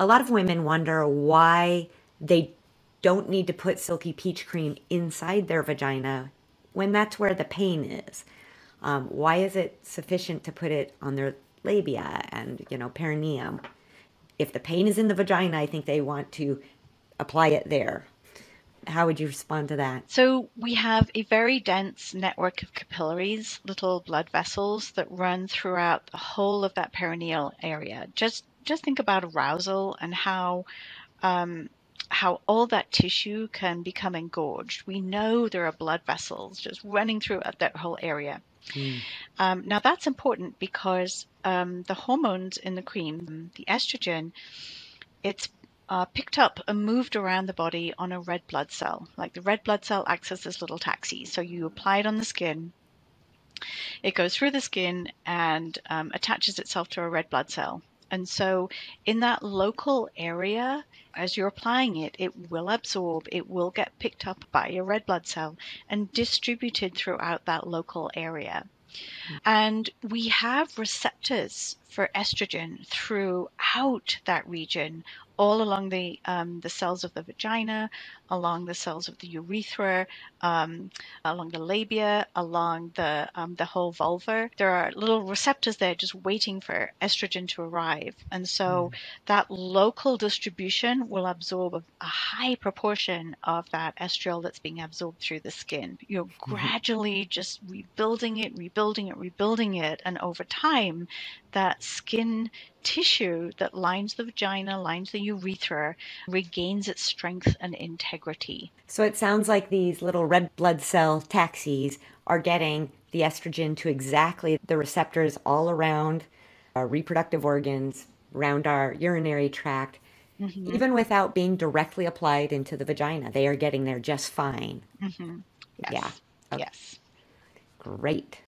a lot of women wonder why they don't need to put silky peach cream inside their vagina when that's where the pain is. Um, why is it sufficient to put it on their labia and you know perineum? If the pain is in the vagina, I think they want to apply it there. How would you respond to that? So we have a very dense network of capillaries, little blood vessels that run throughout the whole of that perineal area. Just just think about arousal and how um, how all that tissue can become engorged. We know there are blood vessels just running through that whole area. Mm. Um, now that's important because um, the hormones in the cream, the estrogen, it's uh, picked up and moved around the body on a red blood cell. Like the red blood cell acts as this little taxi. So you apply it on the skin, it goes through the skin and um, attaches itself to a red blood cell. And so, in that local area, as you're applying it, it will absorb, it will get picked up by your red blood cell and distributed throughout that local area. Hmm. And we have receptors for estrogen throughout that region, all along the um, the cells of the vagina, along the cells of the urethra, um, along the labia, along the um, the whole vulva. There are little receptors there just waiting for estrogen to arrive, and so mm. that local distribution will absorb a, a, high proportion of that estriol that's being absorbed through the skin. You're mm-hmm. gradually just rebuilding it, rebuilding it, rebuilding it, and over time, that skin tissue that lines the vagina, lines the urethra, regains its strength and integrity. So it sounds like these little red blood cell taxis are getting the estrogen to exactly the receptors all around our reproductive organs, around our urinary tract. Mm-hmm. Even without being directly applied into the vagina, they are getting there just fine. Mm-hmm. Yes. Yeah. Okay. Yes. Great.